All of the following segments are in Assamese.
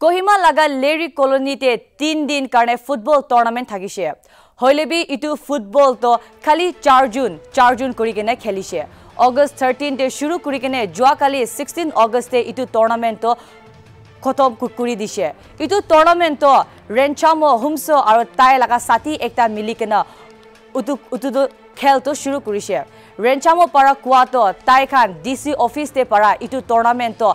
কহিমা লাগা লেৰি কলনীতে তিন দিন কাৰণে ফুটবল টুৰ্ণামেণ্ট থাকিছে। হলেবি ইটো ফুটবল তো খালি চাৰ জুন চাৰ জুন কৰি কিনে খেলিছে। অগষ্ট থাৰ্টিনতে শুৰু কৰি কিনে যোৱাকালি ছিক্সটিন অগষ্টে ইটো টুৰ্ণামেণ্টটো খতম কৰি দিছে। ইটো টুৰ্ণামেণ্টটো ৰেঞ্চামো হোমছ আৰু তাই লগা ছাতি একটা মিলি কিনে উটো উটোটো খেলটো শুৰু কৰিছে। ৰেঞ্চামো পৰা কোৱাটো তাই খান ডি চি অফিচতে পৰা ইটো টুৰ্ণামেণ্টটো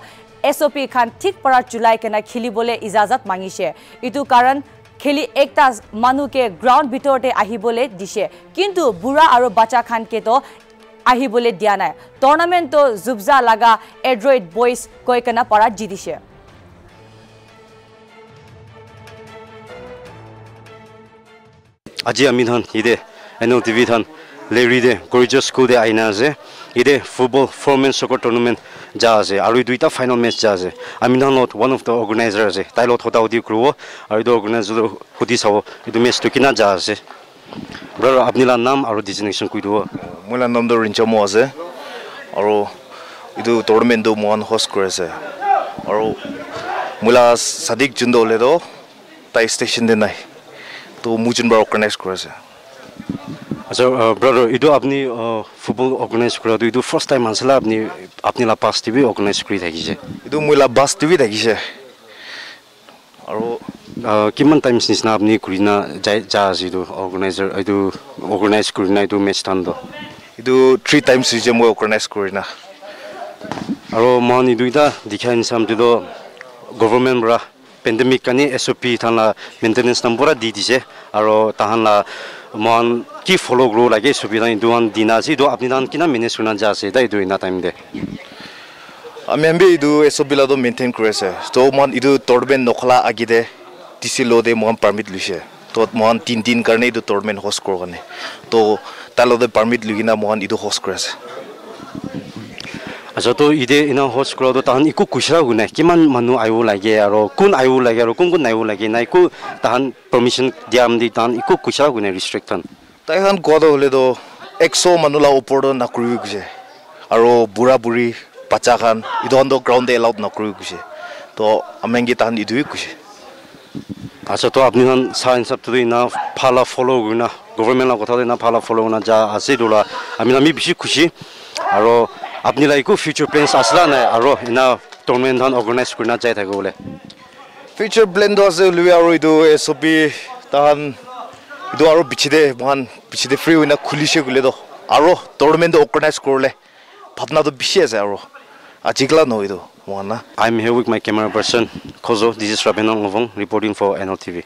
এছ অ' পি খান ঠিক পৰা চুলাই কেনে খেলিবলৈ ইজাজত মাগিছে ইটো কাৰণ খেলি একটা মানুহকে গ্ৰাউণ্ড ভিতৰতে আহিবলৈ দিছে কিন্তু বুঢ়া আৰু বাচ্চা খানকেতো আহিবলৈ দিয়া নাই টুৰ্ণামেণ্টটো জুবজা লগা এড্ৰইড বইজ কৈ কেনে পৰা জিতিছে আজি আমি ধন ইদে এন টিভি ধন লেৰি দে গৰিজ স্কুল দে আইনা আছে। ইদে ফুটবল ফ'ৰ মেন চকৰ টুৰ্ণামেণ্ট যা আছে। আৰু দুইটা ফাইনেল মেচ যা আছে। আমি ধন লগত ওৱান অফ দ্য অৰ্গেনাইজাৰ আছে। তাইৰ লগত সদা সুধি কৰিব আৰু এইটো অৰ্গেনাইজাৰ সুধি চাব এইটো মেচটো কিনা যা আছে। ব্ৰাৰ আপোনাৰ নাম আৰু ডিজিগনেশ্যন কৈ দিব। মোৰ নামটো ৰিঞ্চামো আছে। আৰু এইটো টুৰ্ণামেণ্টটো মহান হোষ্ট কৰি আছে আৰু মোলা চাদিক যোনটো হ'লেতো তাই ষ্টেচনতে নাই। তো মোক যোনবাৰ অৰ্গেনাইজ কৰি আছে আচ্ছা ব্ৰাদাৰ এইটো আপুনি ফুটবল অৰ্গেনাইজ কৰাটো এইটো ফাৰ্ষ্ট টাইম আছিলে আপুনি আপুনি লা পাছ টিভি অৰ্গেনাইজ কৰি থাকিছে এইটো মোলা বাছ টিভি থাকিছে আৰু কিমান টাইমছ নিচিনা আপুনি কৰি না যাই যা আছে এইটো অৰ্গেনাইজাৰ এইটো অৰ্গেনাইজ কৰি না এইটো মেচ টানটো এইটো থ্ৰী টাইমছ হৈছে মই অৰ্গেনাইজ কৰি না আৰু মই এই দুইটা দেখাই নিচামটোতো গভৰ্ণমেণ্ট পৰা অ' পি তাহান মেইনটেনেঞ্চ নাম পৰা দি দিছে আৰু তাহান মহান কি ফ'ল' কৰিব লাগে এছ অ' পি এইটো দিনা আছে এইটো আপুনি তাহান কিনা মেনেজ কৰি যা আছে দা এইটো ইনা টাইম দে আমি আমি এইটো এসব বিলাকো মেইনটেইন কৰি আছে তো মই এইটো টুৰ্ণামেণ্ট নখলা আগিতে টি চি লওঁতে মই পাৰ্মিট লৈছে তো মই তিন দিন কাৰণে এইটো টুৰ্ণামেণ্ট হোষ্ট কৰোঁ কাৰণে তো তাৰ লগতে পাৰ্মিট লৈ কিনে মই এইটো হোষ্ট কৰি আছে আচ্ছা তো ইদে ইনা হোষ্ট কৰাটো তাহান একো কুচৰাও নাই কিমান মানুহ আহিব লাগে আৰু কোন আহিব লাগে আৰু কোন কোন আহিব লাগে নাই একো তাহান পাৰ্মিশ্যন দিয়া দি তাহান একো কুচৰাও নাই ৰিষ্ট্ৰিকশ্যন তাই এখন কোৱাটো হ'লেতো একশ মানুহ লা ওপৰতো নকৰি গৈছে আৰু বুঢ়া বুঢ়ী বাচ্চা খান ইহঁতো গ্ৰাউণ্ডে এলাউড নকৰি গৈছে তো আমি তাহান ইটোৱে কৈছে আচ্ছা তো আপুনি চাহ হিচাপটো ইনা ফালা ফ'ল' কৰি না গভৰ্ণমেণ্টৰ কথাটো ইনা ফালা ফ'ল' কৰি না যা আছে তোলা আমি আমি বেছি খুচি আৰু আপুনি একো ফিউচাৰ প্লেনছ আছিলা নাই আৰু ইনা টুৰ্ণামেণ্ট অৰ্গেনাইজ কৰি না যাই থাকে বোলে ফিউচাৰ প্লেনটো আছে হ'লেও আৰু এইটো এছ অ' পি তাহান এইটো আৰু পিছিতে মহান পিছিতে ফ্ৰী হৈ না খুলিছে বোলেতো আৰু টুৰ্ণামেণ্টটো অৰ্গেনাইজ কৰিলে ভাৱনাটো বেছি আছে আৰু আজিকালি নহয় এইটো মহান না I'm here with my camera person, Kozo. This is Rabinong Ovong reporting for NLTV.